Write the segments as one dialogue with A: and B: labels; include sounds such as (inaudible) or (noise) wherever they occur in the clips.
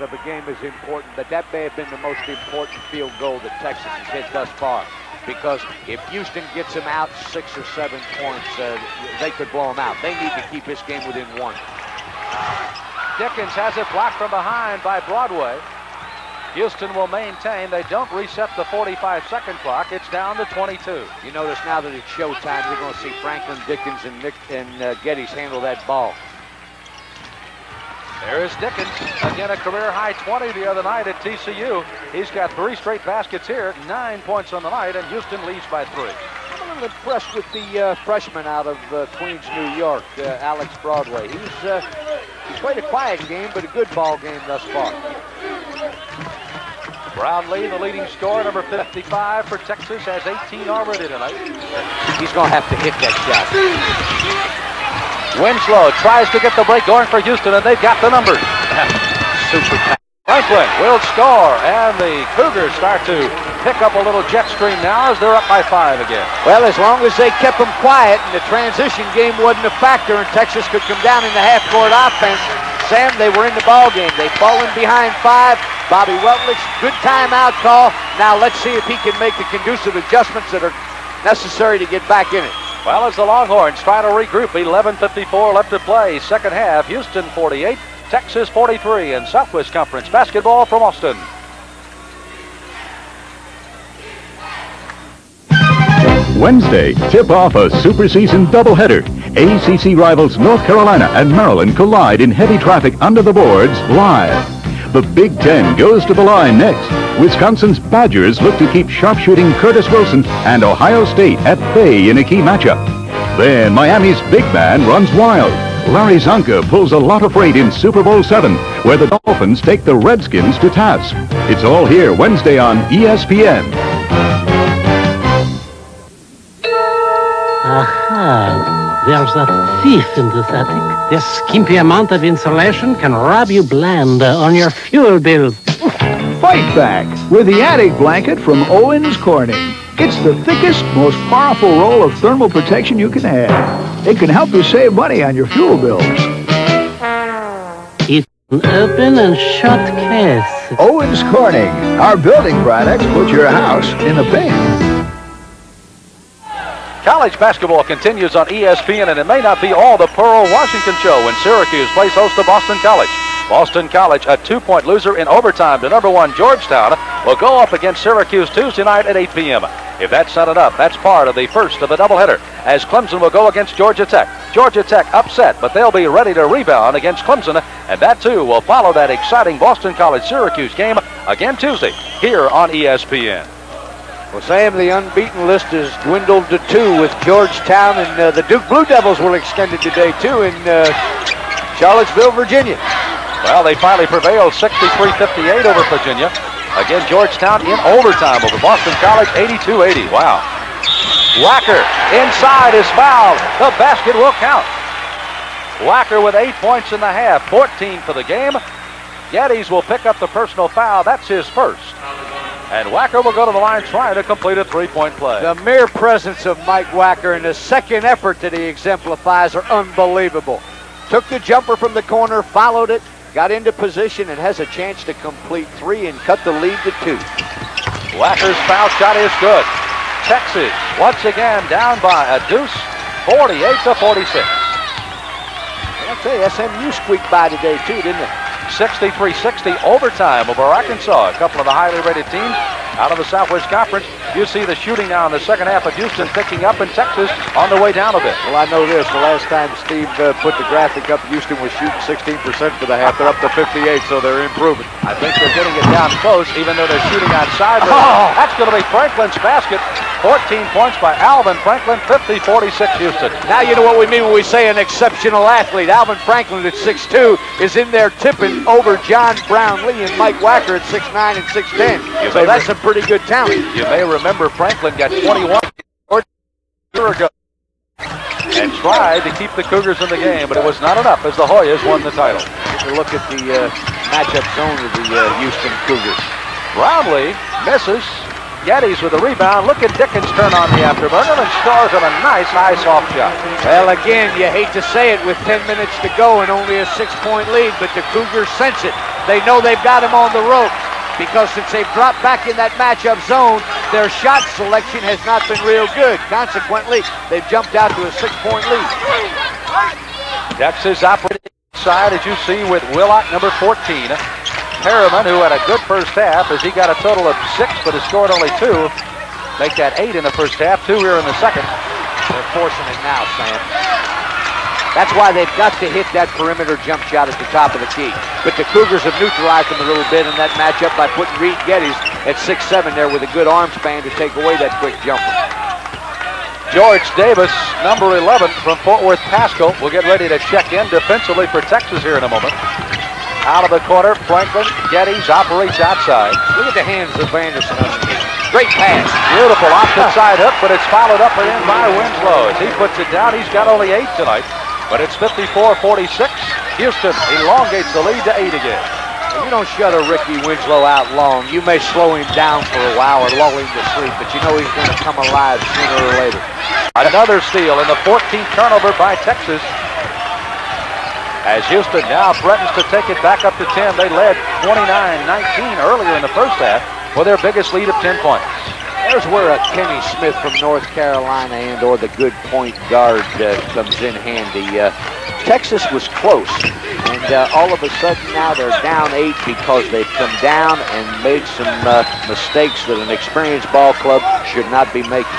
A: of a game is important, but that may have been the most important field goal that Texas has hit thus far. Because if Houston gets them out six or seven points, uh, they could blow them out. They need to keep this game within one.
B: Dickens has it blocked from behind by Broadway. Houston will maintain. They don't reset the 45-second clock. It's down to 22.
A: You notice now that it's showtime, you're going to see Franklin Dickens and Nick and uh, handle that ball.
B: There is Dickens. Again, a career high 20 the other night at TCU. He's got three straight baskets here, nine points on the night, and Houston leads by three.
A: I'm a little impressed with the uh, freshman out of uh, Queens, New York, uh, Alex Broadway. He's uh, he's played a quiet game, but a good ball game thus far.
B: Brownlee, the leading scorer, number 55 for Texas, has 18 already tonight.
A: He's going to have to hit that shot.
B: Winslow tries to get the break going for Houston, and they've got the numbers. (laughs)
A: Super.
B: Franklin will score, and the Cougars start to pick up a little jet stream now as they're up by five again.
A: Well, as long as they kept them quiet and the transition game wasn't a factor and Texas could come down in the half-court offense, Sam, they were in the ball game. They've fallen behind five. Bobby Rutledge, good timeout call. Now let's see if he can make the conducive adjustments that are necessary to get back in it.
B: Well, as the Longhorns try to regroup, 11.54 left to play. Second half, Houston 48, Texas 43 in Southwest Conference basketball from Austin.
C: Wednesday, tip off a super season doubleheader. ACC rivals North Carolina and Maryland collide in heavy traffic under the boards live. The Big Ten goes to the line next. Wisconsin's Badgers look to keep sharpshooting Curtis Wilson and Ohio State at bay in a key matchup. Then Miami's big man runs wild. Larry Csonka pulls a lot of freight in Super Bowl VII, where the Dolphins take the Redskins to task. It's all here Wednesday on ESPN.
D: Aha. There's a thief in this attic. This skimpy amount of insulation can rob you blind on your fuel bill.
E: Fight back with the attic blanket from Owens Corning. It's the thickest, most powerful roll of thermal protection you can have. It can help you save money on your fuel bills.
D: It's an open and shut case.
E: Owens Corning. Our building products put your house in the pink.
B: College basketball continues on ESPN, and it may not be all the Pearl Washington show when Syracuse plays host to Boston College. Boston College, a two-point loser in overtime to number one Georgetown, will go up against Syracuse Tuesday night at 8 p.m. If that's not enough, that's part of the first of the doubleheader, as Clemson will go against Georgia Tech. Georgia Tech upset, but they'll be ready to rebound against Clemson, and that too will follow that exciting Boston College-Syracuse game again Tuesday here on ESPN.
A: Well, Sam, the unbeaten list has dwindled to two with Georgetown, and uh, the Duke Blue Devils were extended today, too, in uh, Charlottesville, Virginia.
B: Well, they finally prevailed 63-58 over Virginia. Again, Georgetown in overtime over Boston College, 82-80. Wow. Wacker inside is fouled. The basket will count. Wacker with eight points in the half, 14 for the game. Gettys will pick up the personal foul. That's his first. And Wacker will go to the line trying to complete a three-point play.
A: The mere presence of Mike Wacker and the second effort that he exemplifies are unbelievable. Took the jumper from the corner, followed it, got into position, and has a chance to complete three and cut the lead to two.
B: Wacker's foul shot is good. Texas once again down by a deuce, 48 to 46.
A: I'll tell you, SMU squeaked by today too, didn't it?
B: 63-60 overtime over Arkansas, a couple of the highly rated teams out of the Southwest Conference. You see the shooting now in the second half of Houston picking up in Texas on the way down a bit.
A: Well, I know this. The last time Steve uh, put the graphic up, Houston was shooting 16% for the half. They're up to 58, so they're improving.
B: I think they're getting it down close, even though they're shooting outside. Oh, (laughs) that's going to be Franklin's basket. 14 points by Alvin Franklin, 50-46 Houston.
A: Now you know what we mean when we say an exceptional athlete. Alvin Franklin at 6'2 is in there tipping over John Brownlee and Mike Wacker at 6'9 and 6'10. So that's a pretty good talent.
B: You may remember Franklin got 21 a year ago and tried to keep the Cougars in the game, but it was not enough as the Hoyas won the title.
A: Take a look at the uh, matchup zone of the uh, Houston Cougars.
B: Brownlee misses. Gettys with the rebound. Look at Dickens turn on the afterburner and scores on a nice, nice off shot.
A: Well, again, you hate to say it with 10 minutes to go and only a six-point lead, but the Cougars sense it. They know they've got him on the ropes because since they've dropped back in that matchup zone, their shot selection has not been real good. Consequently, they've jumped out to a six-point lead.
B: Texas operating side, as you see, with Willock, number 14. Harriman, who had a good first half, as he got a total of six, but has scored only two. Make that eight in the first half, two here in the second.
A: They're forcing it now, Sam. That's why they've got to hit that perimeter jump shot at the top of the key. But the Cougars have neutralized them a little bit in that matchup by putting Reid Gettys at 6'7 there with a good arm span to take away that quick jumper.
B: George Davis, number 11 from Fort Worth Paschal, will get ready to check in defensively for Texas here in a moment. Out of the corner, Franklin Gettys operates outside.
A: Look at the hands of Anderson. Great pass.
B: Beautiful opposite side hook, but it's followed up and in by Winslow. As he puts it down, he's got only eight tonight. But it's 54-46. Houston elongates the lead to eight again.
A: You don't shut a Ricky Winslow out long. You may slow him down for a while or lull him to sleep, but you know he's going to come alive sooner or later.
B: Another steal in the 14th turnover by Texas. As Houston now threatens to take it back up to 10. They led 29-19 earlier in the first half for their biggest lead of 10 points.
A: There's where a Kenny Smith from North Carolina and or the good point guard uh, comes in handy. Uh, Texas was close, and uh, all of a sudden now they're down eight because they've come down and made some uh, mistakes that an experienced ball club should not be making.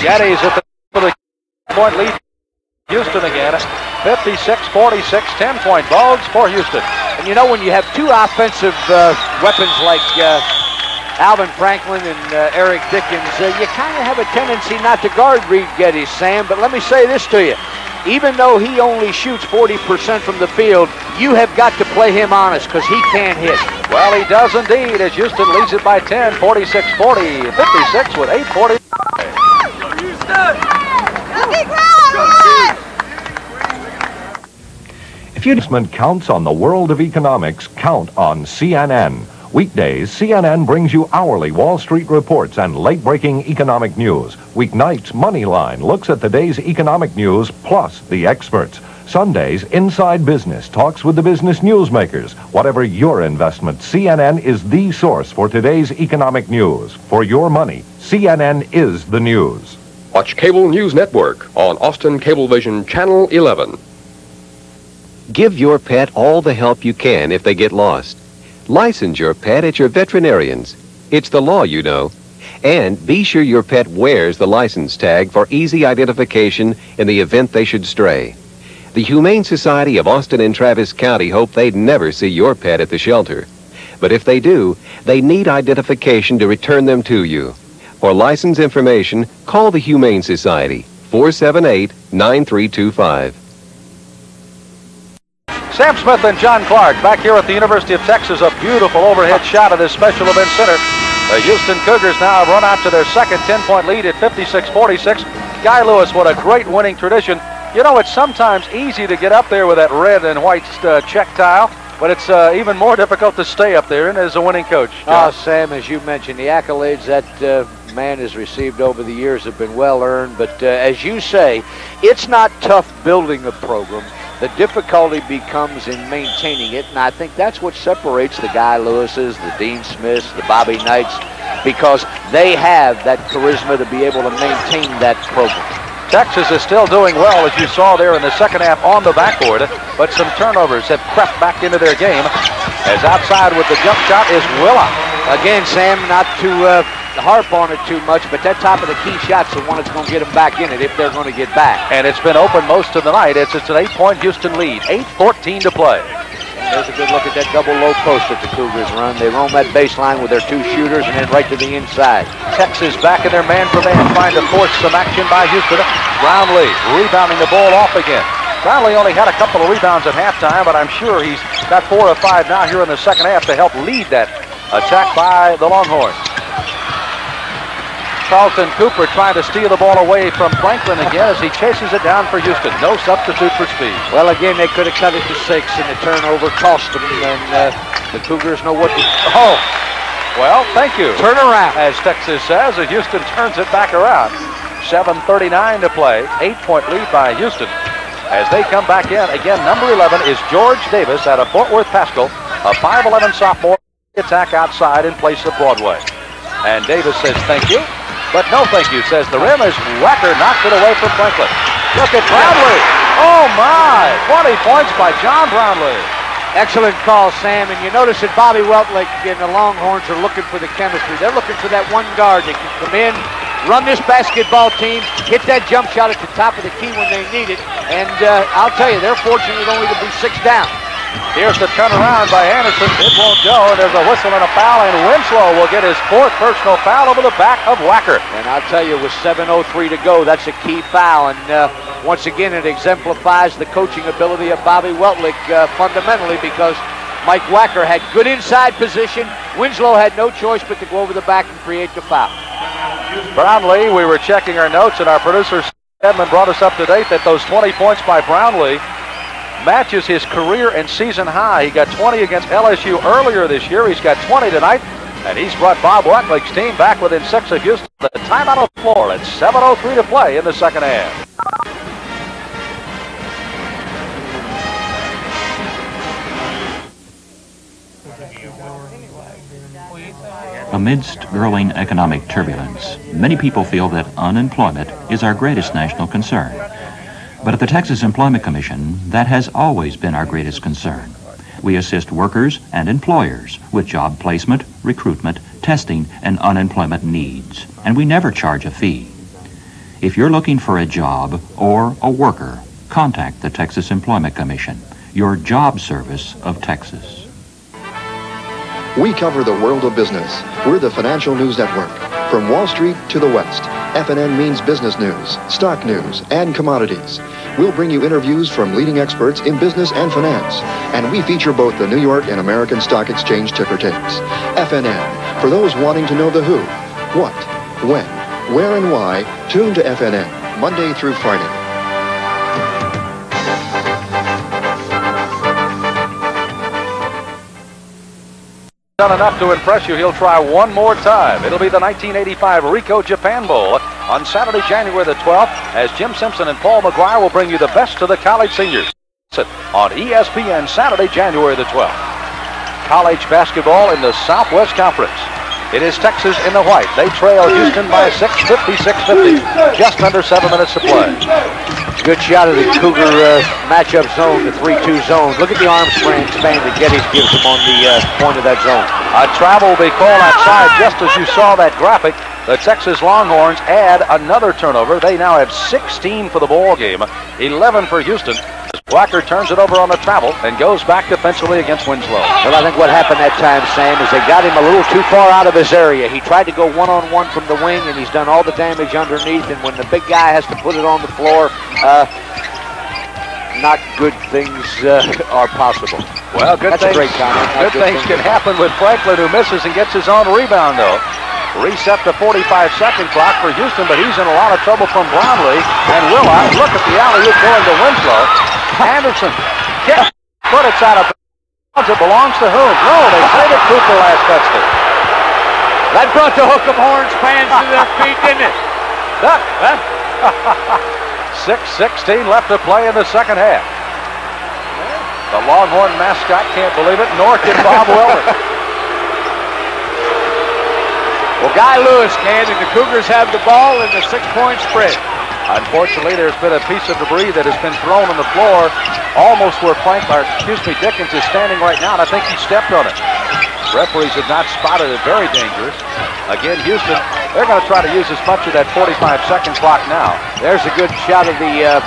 B: Gettys at the point lead. Houston again. 56-46, 10-point balls for Houston.
A: And you know when you have two offensive uh, weapons like uh, Alvin Franklin and uh, Eric Dickens, uh, you kind of have a tendency not to guard Reid Gettys, Sam. But let me say this to you. Even though he only shoots 40% from the field, you have got to play him honest because he can hit.
B: Well, he does indeed as Houston leads it by 10, 46-40, 56 with 8.40.
F: If investment counts on the world of economics, count on CNN. Weekdays, CNN brings you hourly Wall Street reports and late-breaking economic news. Weeknights, Moneyline looks at the day's economic news plus the experts. Sundays, Inside Business talks with the business newsmakers. Whatever your investment, CNN is the source for today's economic news. For your money, CNN is the news.
G: Watch Cable News Network on Austin Cablevision Channel 11.
H: Give your pet all the help you can if they get lost. License your pet at your veterinarians. It's the law, you know. And be sure your pet wears the license tag for easy identification in the event they should stray. The Humane Society of Austin and Travis County hope they'd never see your pet at the shelter. But if they do, they need identification to return them to you. For license information, call the Humane Society, 478 9325.
B: Sam Smith and John Clark back here at the University of Texas. A beautiful overhead shot of this special event center. The Houston Cougars now run out to their second 10-point lead at 56-46. Guy Lewis, what a great winning tradition. You know, it's sometimes easy to get up there with that red and white uh, check tile, but it's uh, even more difficult to stay up there and as a winning coach.
A: Oh, Sam, as you mentioned, the accolades that uh, man has received over the years have been well earned. But uh, as you say, it's not tough building a program. The difficulty becomes in maintaining it, and I think that's what separates the Guy Lewises, the Dean Smiths, the Bobby Knights, because they have that charisma to be able to maintain that program.
B: Texas is still doing well, as you saw there in the second half on the backboard, but some turnovers have crept back into their game. As outside with the jump shot is Willa.
A: Again, Sam, not to uh, harp on it too much, but that top of the key shot's the one that's going to get them back in it if they're going to get back.
B: And it's been open most of the night. It's, it's an eight-point Houston lead, 8-14 to play.
A: There's a good look at that double low post that the Cougars run. They roam that baseline with their two shooters and then right to the inside.
B: Texas back in their man-for-man, trying to force some action by Houston. Brownlee rebounding the ball off again. Brownlee only had a couple of rebounds at halftime, but I'm sure he's got four or five now here in the second half to help lead that attack by the Longhorns. Carlton Cooper trying to steal the ball away from Franklin again as he chases it down for Houston. No substitute for speed.
A: Well, again, they could have cut it to six, and the turnover cost them, and uh, the Cougars know what to... do.
B: Oh, well, thank you.
A: Turn around.
B: As Texas says, and Houston turns it back around. 7.39 to play. Eight-point lead by Houston. as they come back in. Again, number 11 is George Davis out of Fort Worth Paschal, a 5'11 sophomore attack outside in place of Broadway. And Davis says thank you, but no thank you, says the rim as Wacker knocks it away from Franklin. Look at Brownlee. Oh my, 20 points by John Brownlee.
A: Excellent call, Sam. And you notice that Bobby Weltlich and the Longhorns are looking for the chemistry. They're looking for that one guard that can come in, run this basketball team, hit that jump shot at the top of the key when they need it. And uh, I'll tell you, they're fortunate only to be six down.
B: Here's the turnaround by Anderson. It won't go, and there's a whistle and a foul, and Winslow will get his fourth personal foul over the back of Wacker.
A: And I'll tell you, with 7.03 to go, that's a key foul. And uh, once again, it exemplifies the coaching ability of Bobby Weltlich uh, fundamentally because Mike Wacker had good inside position. Winslow had no choice but to go over the back and create the foul.
B: Brownlee, we were checking our notes, and our producer Edmund brought us up to date that those 20 points by Brownlee matches his career and season high. He got 20 against LSU earlier this year. He's got 20 tonight, and he's brought Bob Weltlich's team back within six of Houston. The timeout on the floor at 7.03 to play in the second half.
I: Amidst growing economic turbulence, many people feel that unemployment is our greatest national concern. But at the Texas Employment Commission, that has always been our greatest concern. We assist workers and employers with job placement, recruitment, testing, and unemployment needs, and we never charge a fee. If you're looking for a job or a worker, contact the Texas Employment Commission, your job service of Texas.
J: We cover the world of business. We're the Financial News Network. From Wall Street to the West, FNN means business news, stock news, and commodities. We'll bring you interviews from leading experts in business and finance, and we feature both the New York and American Stock Exchange ticker tapes. FNN, for those wanting to know the who, what, when, where, and why, tune to FNN, Monday through Friday.
B: Done enough to impress you, he'll try one more time. It'll be the 1985 Ricoh Japan Bowl on Saturday, January the 12th, as Jim Simpson and Paul Maguire will bring you the best of the college seniors. On ESPN Saturday, January the 12th. College basketball in the Southwest Conference. It is Texas in the white. They trail Houston by 6, 56-50. Just under seven minutes to play.
A: Good shot of the Cougar uh, matchup zone, the 3-2 zone. Look at the arm span, that Gettys gives them on the uh, point of that zone.
B: A travel will be called outside just as you saw that graphic. The Texas Longhorns add another turnover. They now have 16 for the ball game, 11 for Houston. Wacker turns it over on the travel and goes back defensively against Winslow.
A: Well, I think what happened that time, Sam, is they got him a little too far out of his area. He tried to go one-on-one from the wing, and he's done all the damage underneath. And when the big guy has to put it on the floor, uh, not good things uh, (laughs) are possible.
B: Well, good
A: That's
B: things,
A: a great comment.
B: Good, good things, things can happen with Franklin, who misses and gets his own rebound, though. Reset the 45-second clock for Houston, but he's in a lot of trouble from Brownlee. And Willard, look at the alley-oop going to Winslow. Anderson, kick, but it's out of bounds. It belongs to whom? No, they played it Cooper last touched it.
A: That brought the Hook'em Horns fans to their feet, didn't it? (laughs)
B: That, that. 6-16 left to play in the second half. The Longhorn mascot can't believe it, nor can Bob (laughs) Weltlich.
A: Well, Guy Lewis can, and the Cougars have the ball in the six-point spread.
B: Unfortunately, there's been a piece of debris that has been thrown on the floor almost where Frank, or excuse me, Dickens is standing right now, and I think he stepped on it. Referees have not spotted it. Very dangerous. Again, Houston, they're going to try to use as much of that 45-second clock now.
A: There's a good shot of the uh,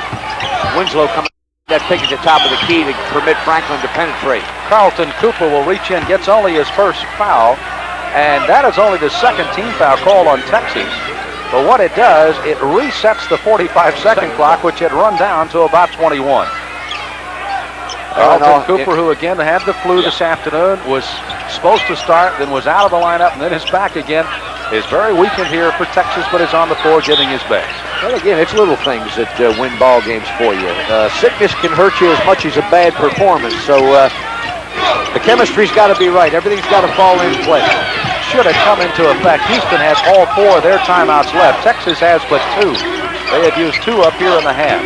A: Winslow coming that pick at the top of the key to permit Franklin to penetrate.
B: Carlton Cooper will reach in, gets only his first foul, and that is only the second team foul call on Texas. But what it does, it resets the 45-second clock, which had run down to about 21. Carlton Cooper, who again had the flu this afternoon, was supposed to start, then was out of the lineup, and then is back again. Is very weakened here for Texas, but is on the floor giving his best.
A: Well, again, it's little things that uh, win ball games for you. Uh, sickness can hurt you as much as a bad performance, so uh, the chemistry's got to be right. Everything's got to fall in place
B: should have come into effect. Houston has all four of their timeouts left. Texas has but two. They have used two up here in the half.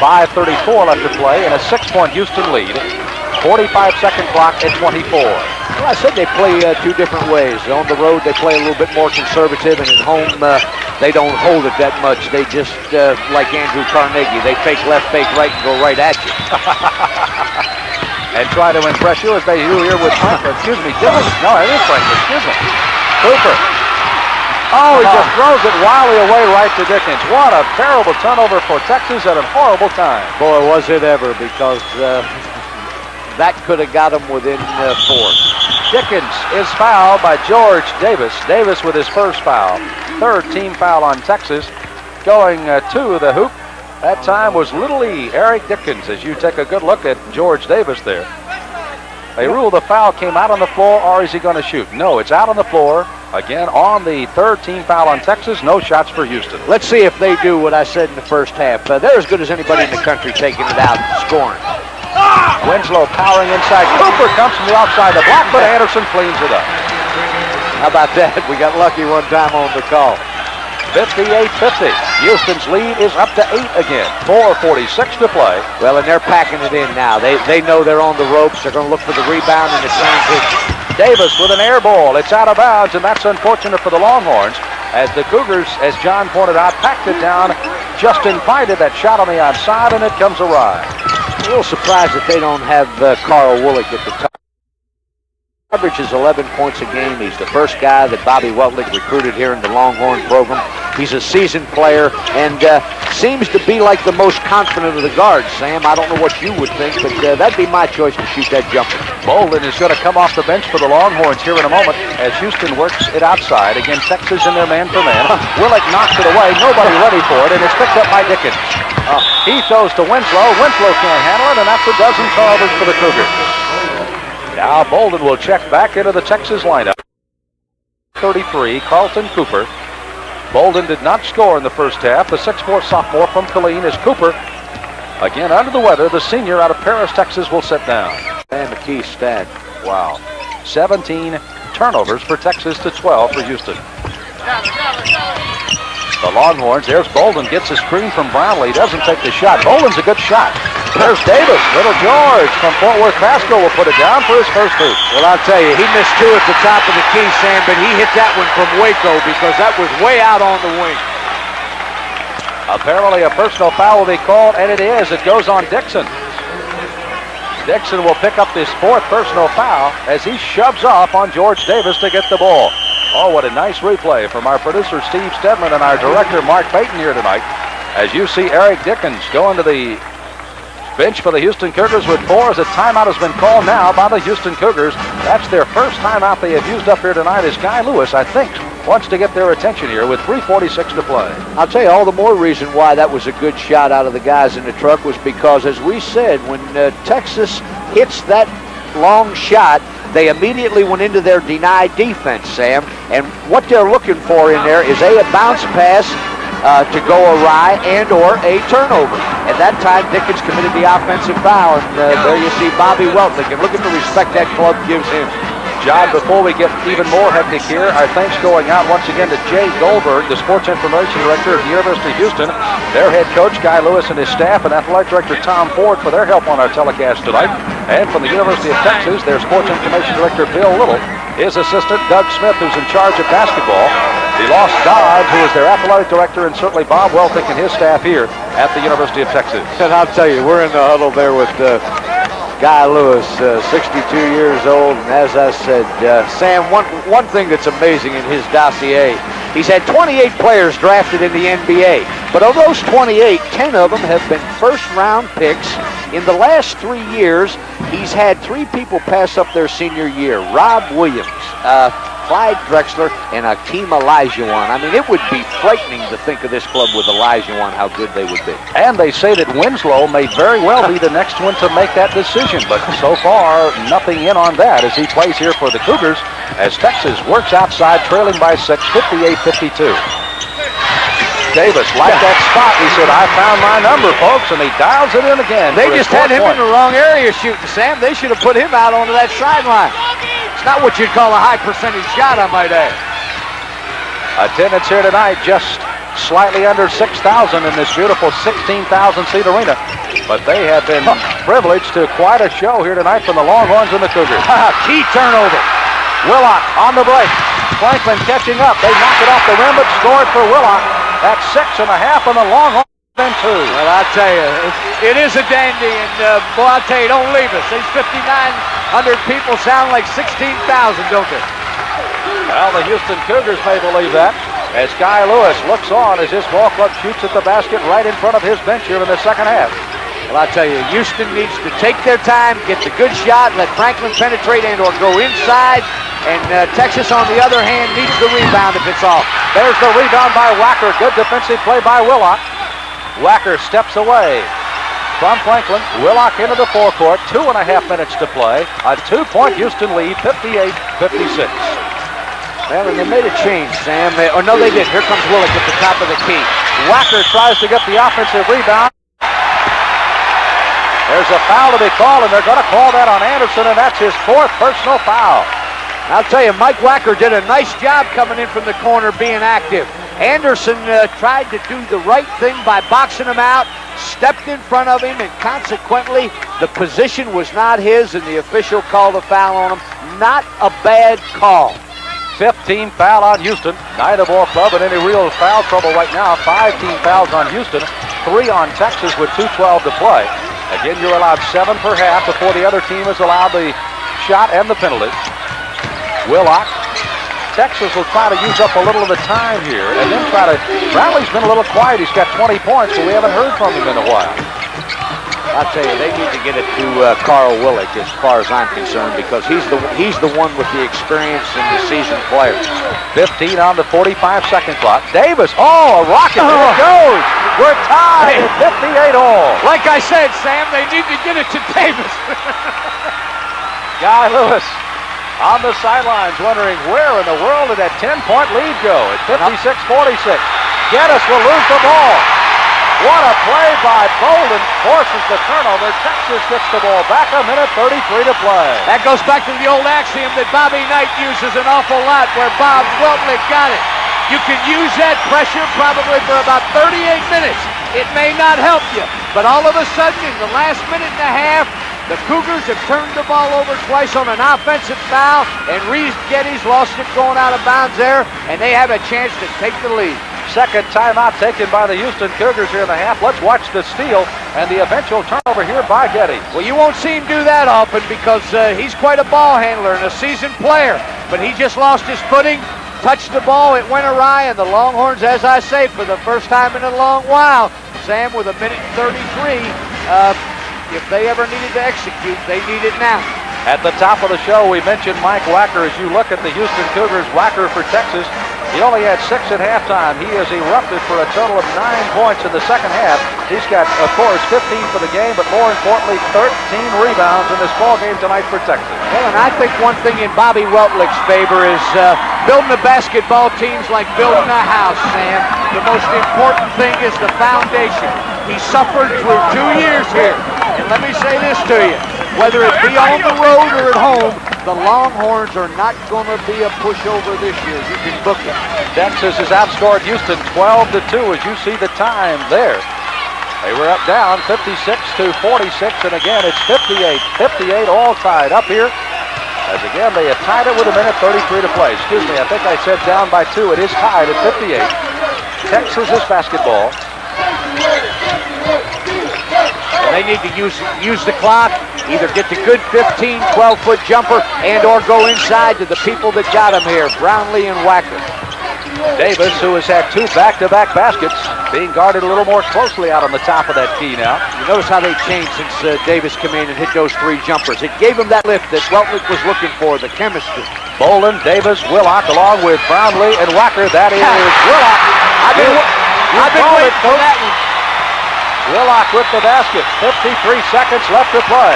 B: 5.34 left to play and a six-point Houston lead. 45-second clock at 24.
A: Well, I said they play uh, two different ways. On the road, they play a little bit more conservative, and at home, uh, they don't hold it that much. They just, uh, like Andrew Carnegie, they fake left, fake right, and go right at you. (laughs)
B: and try to impress you as they do here with Franklin. Excuse me, Dillon. No, it is Franklin. Excuse me. Cooper. Oh, he just throws it wildly away right to Dickens. What a terrible turnover for Texas at a horrible time.
A: Boy, was it ever, because uh, that could have got him within uh, four.
B: Dickens is fouled by George Davis. Davis with his first foul. Third team foul on Texas. Going uh, to the hoop. That time was Little E, Eric Dickens, as you take a good look at George Davis there. They rule the foul came out on the floor, or is he going to shoot? No, it's out on the floor. Again, on the third team foul on Texas, no shots for Houston.
A: Let's see if they do what I said in the first half. Uh, they're as good as anybody in the country taking it out and scoring.
B: Winslow powering inside. Cooper comes from the outside the block, but Anderson cleans it up.
A: How about that? We got lucky one time on the call.
B: 58-50. Houston's lead is up to eight again. 4.46 to play.
A: Well, and they're packing it in now. They, they know they're on the ropes. They're going to look for the rebound and the transition.
B: Davis with an air ball. It's out of bounds, and that's unfortunate for the Longhorns as the Cougars, as John pointed out, packed it down. Justin invited that shot on the outside, and it comes awry.
A: A little surprised that they don't have uh, Carl Willock at the top. Average is 11 points a game. He's the first guy that Bobby Weltlich recruited here in the Longhorn program. He's a seasoned player and uh, seems to be like the most confident of the guards, Sam. I don't know what you would think, but uh, that'd be my choice to shoot that jumper.
B: Bolden is going to come off the bench for the Longhorns here in a moment as Houston works it outside. Again, Texas in their man-for-man. Willock knocks it away. Nobody ready for it, and it's picked up by Dickens. Uh, he throws to Winslow. Winslow can't handle it, and that's a dozen turnovers for the Cougars. Now Bolden will check back into the Texas lineup. 33, Carlton Cooper. Bolden did not score in the first half. The 6'4 sophomore from Killeen is Cooper. Again, under the weather, the senior out of Paris, Texas will sit down.
A: And McKee key stat.
B: Wow. 17 turnovers for Texas to 12 for Houston. The Longhorns, there's Bolden, gets a screen from Brownlee, doesn't take the shot. Bolden's a good shot. There's Davis. Little George from Fort Worth Paschal will put it down for his first hoop.
A: Well, I'll tell you, he missed two at the top of the key, Sam, but he hit that one from Waco because that was way out on the wing.
B: Apparently a personal foul will be called, and it is. It goes on Dickens. Dickens will pick up this fourth personal foul as he shoves off on George Davis to get the ball. Oh, what a nice replay from our producer Steve Stedman and our director Mark Payton here tonight. As you see Eric Dickens going to the bench for the Houston Cougars with four as a timeout has been called now by the Houston Cougars. That's their first timeout they have used up here tonight as Guy Lewis, I think, wants to get their attention here with 3.46 to play.
A: I'll tell you, all the more reason why that was a good shot out of the guys in the truck was because, as we said, when uh, Texas hits that long shot, they immediately went into their denied defense, Sam. And what they're looking for in there is A, a bounce pass uh, to go awry and or a turnover. At that time, Dickens committed the offensive foul, and uh, there you see Bobby Weltlich. And look at the respect that club gives him.
B: John, before we get even more hectic here, our thanks going out once again to Jay Goldberg, the Sports Information Director of the University of Houston, their head coach, Guy Lewis, and his staff, and Athletic Director Tom Ford for their help on our telecast tonight. And from the University of Texas, their Sports Information Director, Bill Little, his assistant, Doug Smith, who's in charge of basketball, DeLoss Dodds, who is their athletic director, and certainly Bob Weltlich and his staff here at the University of Texas.
A: And I'll tell you, we're in the huddle there with uh, Guy Lewis, uh, 62 years old, and as I said, uh, Sam, one, one thing that's amazing in his dossier, he's had 28 players drafted in the NBA, but of those 28, 10 of them have been first-round picks. In the last three years, he's had three people pass up their senior year. Rob Williams, uh, Clyde Drexler, and Akeem Olajuwon. I mean, it would be frightening to think of this club with Olajuwon, how good they would be.
B: And they say that Winslow may very well be the next one to make that decision, but so far, nothing in on that as he plays here for the Cougars as Texas works outside, trailing by six, 58-52. Davis liked that spot. He said, I found my number, folks, and he dials it in again.
A: They just had him point. in the wrong area shooting, Sam. They should have put him out onto that sideline. It's not what you'd call a high percentage shot, I might add.
B: Attendance here tonight, just slightly under 6,000 in this beautiful 16,000 seat arena. But they have been privileged to quite a show here tonight from the Longhorns and the Cougars.
A: Key turnover.
B: Willock on the break. Franklin catching up. They knock it off the rim, but scored for Willock. That's six and a half, and the Longhorns then two.
A: Well, I tell you, it, it is a dandy, and uh, boy, I tell you, don't leave us. These 5,900 people sound like 16,000, don't they?
B: Well, the Houston Cougars may believe that. As Guy Lewis looks on as his ball club shoots at the basket right in front of his bench here in the second half.
A: Well, I tell you, Houston needs to take their time, get the good shot, let Franklin penetrate and or go inside. And uh, Texas, on the other hand, needs the rebound if it's off.
B: There's the rebound by Wacker. Good defensive play by Willock. Wacker steps away from Franklin. Willock into the forecourt. Two and a half minutes to play. A two-point Houston lead, 58-56.
A: Well, and they made a change, Sam. They, oh, no, they didn't. Here comes Willock at the top of the key.
B: Wacker tries to get the offensive rebound. There's a foul to be called, and they're going to call that on Anderson, and that's his fourth personal foul.
A: I'll tell you, Mike Wacker did a nice job coming in from the corner, being active. Anderson uh, tried to do the right thing by boxing him out, stepped in front of him, and consequently, the position was not his, and the official called a foul on him. Not a bad call.
B: 15 foul on Houston. Neither ball club in any real foul trouble right now. Five team fouls on Houston, three on Texas with 2.12 to play. Again, you're allowed seven per half before the other team is allowed the shot and the penalty. Willock. Texas will try to use up a little of the time here and then try to... Brownlee's been a little quiet. He's got 20 points, but we haven't heard from him in a while.
A: I tell you, they need to get it to uh, Carl Willock as far as I'm concerned because he's the he's the one with the experience and the seasoned players.
B: 15 on the 45 second clock. Davis, oh, a rocket, there it goes. We're tied at 58 all.
A: Like I said, Sam, they need to get it to Davis. (laughs)
B: Guy Lewis on the sidelines wondering where in the world did that 10-point lead go? at 56-46. Gettys will lose the ball. What a play by Bolden. Forces the turnover. Texas gets the ball back. A minute 33 to play.
A: That goes back to the old axiom that Bobby Knight uses an awful lot where Bob Weltlich got it. You can use that pressure probably for about 38 minutes. It may not help you, but all of a sudden in the last minute and a half, the Cougars have turned the ball over twice on an offensive foul, and Reese Gettys lost it going out of bounds there, and they have a chance to take the lead.
B: Second timeout taken by the Houston Cougars here in the half. Let's watch the steal and the eventual turnover here by Getty.
A: Well, you won't see him do that often because uh, he's quite a ball handler and a seasoned player, but he just lost his footing, touched the ball, it went awry, and the Longhorns, as I say, for the first time in a long while, Sam with a minute and 33, uh, if they ever needed to execute, they need it now.
B: At the top of the show, we mentioned Mike Wacker. As you look at the Houston Cougars, Wacker for Texas, he only had six at halftime. He has erupted for a total of nine points in the second half. He's got, of course, 15 for the game, but more importantly, 13 rebounds in this ball game tonight for Texas.
A: Well, and I think one thing in Bobby Weltlich's favor is uh, building the basketball teams like building a house, Sam. The most important thing is the foundation. He suffered through two years here. And let me say this to you. Whether it be on the road or at home, the Longhorns are not going to be a pushover this year. You can book it.
B: Texas has outscored Houston 12 to 2 as you see the time there. They were up down 56 to 46, and again it's 58, 58 all tied up here. As again they have tied it with a minute 33 to play. Excuse me, I think I said down by two. It is tied at 58. Texas is basketball.
A: They need to use use the clock, either get the good 15, 12-foot jumper and or go inside to the people that got him here, Brownlee and Wacker.
B: Davis, who has had two back-to-back baskets, being guarded a little more closely out on the top of that key now.
A: You notice how they changed since uh, Davis came in and hit those three jumpers. It gave him that lift that Weltlich was looking for, the chemistry.
B: Bolden, Davis, Willock, along with Brownlee and Wacker. That is (laughs) Willock.
A: I've been, I've been waiting for that one.
B: Willock with the basket. 53 seconds left to play.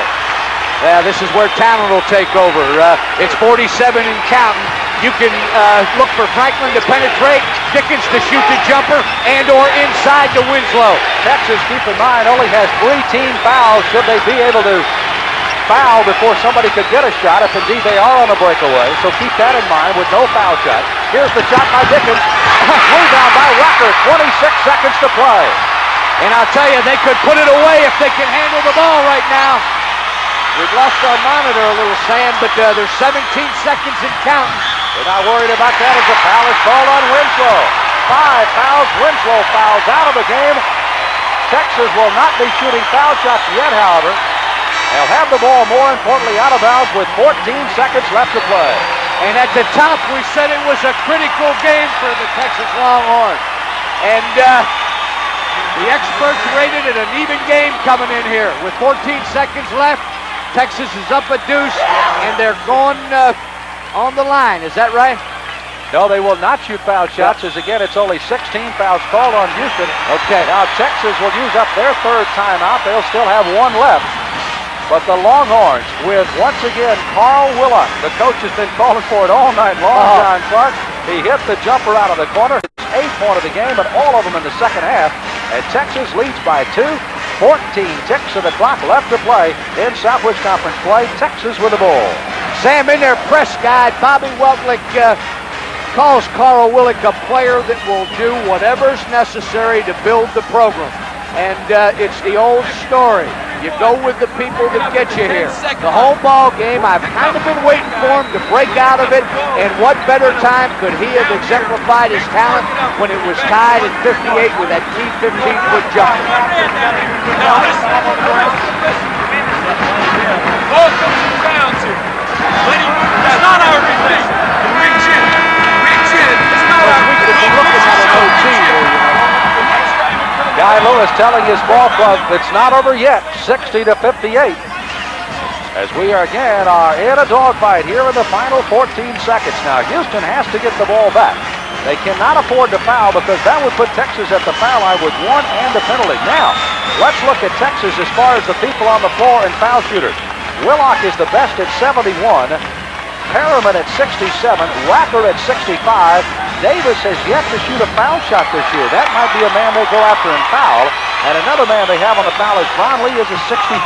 A: Yeah, this is where talent will take over. Uh, it's 47 and counting. You can uh, look for Franklin to penetrate, Dickens to shoot the jumper, and or inside to Winslow.
B: Texas, keep in mind, only has three team fouls should they be able to foul before somebody could get a shot if indeed they are on a breakaway. So keep that in mind with no foul shot. Here's the shot by Dickens. (laughs) Rebound by Wacker. 26 seconds to play.
A: And I'll tell you, they could put it away if they can handle the ball right now. We've lost our monitor a little, Sam, but uh, there's 17 seconds and counting.
B: We're not worried about that as a foul is called on Winslow. Five fouls. Winslow fouls out of the game. Texas will not be shooting foul shots yet, however. They'll have the ball, more importantly, out of bounds with 14 seconds left to play.
A: And at the top, we said it was a critical game for the Texas Longhorns. And uh, the experts rated it an even game coming in here. With 14 seconds left, Texas is up a deuce, and they're going uh, on the line. Is that right?
B: No, they will not shoot foul shots, as again, it's only 16 fouls called on Houston.
A: Okay.
B: Now, Texas will use up their third timeout. They'll still have one left. But the Longhorns, with once again Carl Willock, the coach has been calling for it all night long,
A: Oh.
B: John Clark. He hit the jumper out of the corner, his eighth point of the game, but all of them in the second half. And Texas leads by two. 14 ticks of the clock left to play in Southwest Conference play. Texas with the ball.
A: Sam in their press guide, Bobby Weltlich uh, calls Carl Willock a player that will do whatever's necessary to build the program. And uh, it's the old story. You go with the people that get you here. The whole ball game, I've kind of been waiting for him to break out of it. And what better time could he have exemplified his talent when it was tied at 58 with that key 15-foot jumper?
K: All comes down to it's not our everything. Reach in, reach in. It's not our
B: Guy Lewis telling his ball club it's not over yet, 60 to 58. As we again are in a dogfight here in the final 14 seconds. Now Houston has to get the ball back. They cannot afford to foul because that would put Texas at the foul line with one and a penalty. Now, let's look at Texas as far as the people on the floor and foul shooters. Willock is the best at 71. Harriman at 67. Wacker at 65. Davis has yet to shoot a foul shot this year. That might be a man they go after and foul. And another man they have on the foul is Brownlee is a 64%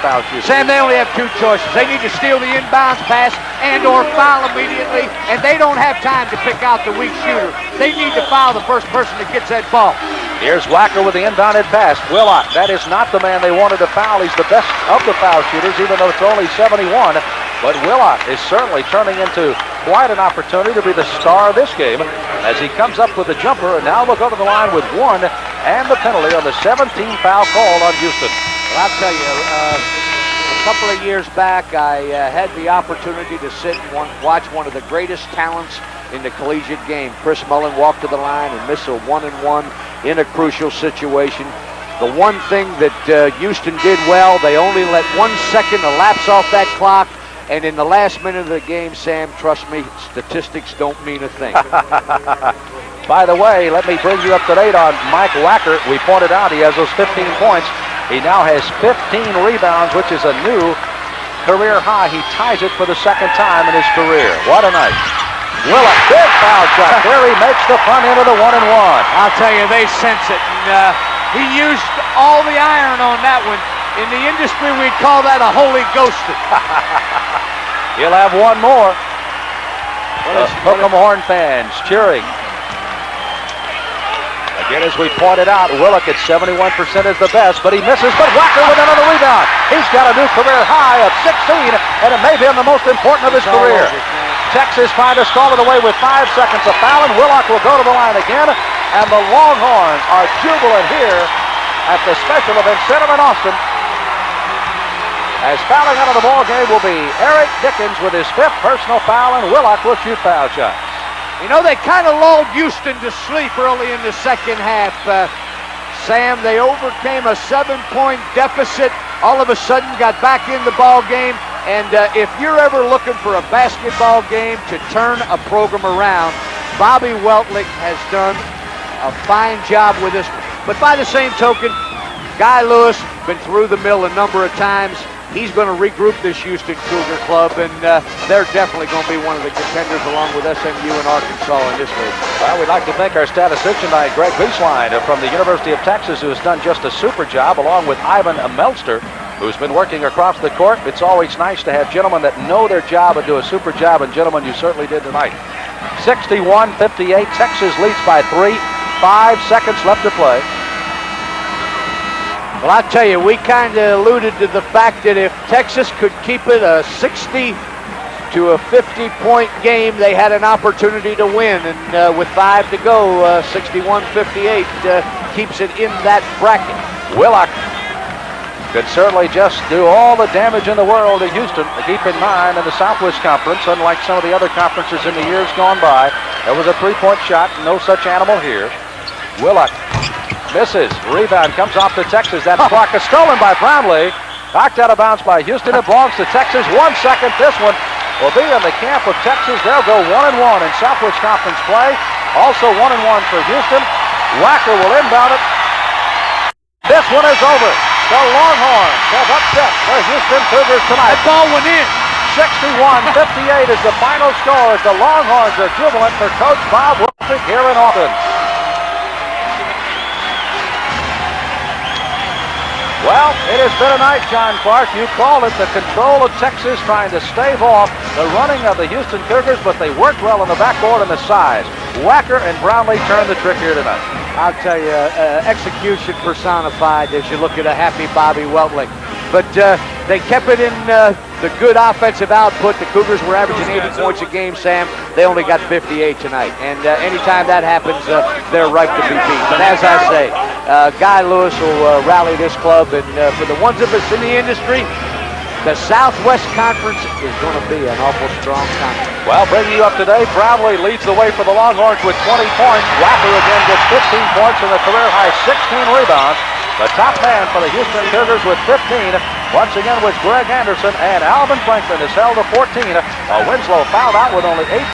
B: foul shooter.
A: Sam, they only have two choices. They need to steal the inbounds pass and or foul immediately, and they don't have time to pick out the weak shooter. They need to foul the first person that gets that ball.
B: Here's Wacker with the inbounded pass. Willock, that is not the man they wanted to foul. He's the best of the foul shooters, even though it's only 71. But Willock is certainly turning into quite an opportunity to be the star of this game as he comes up with the jumper and now go to the line with one and the penalty on the 17 foul call on Houston.
A: Well, I'll tell you, uh, a couple of years back, I uh, had the opportunity to sit and one, watch one of the greatest talents in the collegiate game. Chris Mullin walked to the line and missed a one and one in a crucial situation. The one thing that uh, Houston did well, they only let one second elapse off that clock. And in the last minute of the game, Sam, trust me, statistics don't mean a thing. (laughs)
B: By the way, let me bring you up to date on Mike Wacker. We pointed out he has those 15 points. He now has 15 rebounds, which is a new career high. He ties it for the second time in his career. What a night. Willock, big foul shot. (laughs) There he makes the front end of the one and one.
A: I'll tell you, they sense it. And, uh, he used all the iron on that one. In the industry, we'd call that a holy ghosted. (laughs)
B: He'll have one more. The uh, Hook'em Horn fans cheering. Again, as we pointed out, Willock at 71% is the best, but he misses. But Wacker with another rebound. He's got a new career high of 16, and it may be the most important of his career. Texas trying to stall it away with five seconds of fouling. Willock will go to the line again, and the Longhorns are jubilant here at the special event center in Austin. As fouling out of the ball game will be Eric Dickens with his fifth personal foul, and Willock will shoot foul shots.
A: You know, they kind of lulled Houston to sleep early in the second half. Uh, Sam, they overcame a seven-point deficit. All of a sudden, got back in the ball game. And uh, if you're ever looking for a basketball game to turn a program around, Bobby Weltlich has done a fine job with this. But by the same token, Guy Lewis been through the mill a number of times. He's going to regroup this Houston Cougar club, and uh, they're definitely going to be one of the contenders along with SMU and Arkansas in this league.
B: Well, we'd like to thank our statistician tonight, Greg Beachline from the University of Texas, who has done just a super job, along with Ivan Melster, who's been working across the court. It's always nice to have gentlemen that know their job and do a super job, and gentlemen, you certainly did tonight. 61-58. Texas leads by three. Five seconds left to play.
A: Well, I tell you, we kind of alluded to the fact that if Texas could keep it a 60 to a 50 point game, they had an opportunity to win. And uh, with five to go, uh, 61 58 uh, keeps it in that bracket.
B: Willock could certainly just do all the damage in the world to Houston. Keep in mind, in the Southwest Conference, unlike some of the other conferences in the years gone by, there was a three point shot. No such animal here. Willock misses. Rebound comes off to Texas. That clock is stolen by Brownlee. Knocked out of bounds by Houston. It belongs to Texas. One second. This one will be in the camp of Texas. They'll go one and one in Southwest Conference play. Also one and one for Houston. Wacker will inbound it. This one is over. The Longhorns have upset the Houston Cougars tonight.
K: That ball went in.
B: 61-58 (laughs) is the final score as the Longhorns are jubilant for Coach Bob Wilson here in Austin. Well, it has been a night, John Clark. You called it the control of Texas trying to stave off the running of the Houston Cougars, but they worked well on the backboard and the size. Wacker and Brownlee turned the trick here tonight.
A: I'll tell you, uh, execution personified as you look at a happy Bobby Weltlich. But uh, they kept it in uh, the good offensive output. The Cougars were averaging 80 points a game, Sam. They only got 58 tonight. And uh, anytime that happens, uh, they're ripe to be beat. But as I say, uh, Guy Lewis will uh, rally this club. And uh, for the ones of us in the industry, the Southwest Conference is going to be an awful strong conference.
B: Well, bringing you up today, Brownlee leads the way for the Longhorns with 20 points. Wacker again gets 15 points and a career high 16 rebounds. The top man for the Houston Cougars with 15 once again was Greg Anderson, and Alvin Franklin is held to 14. Uh, Winslow fouled out with only eight.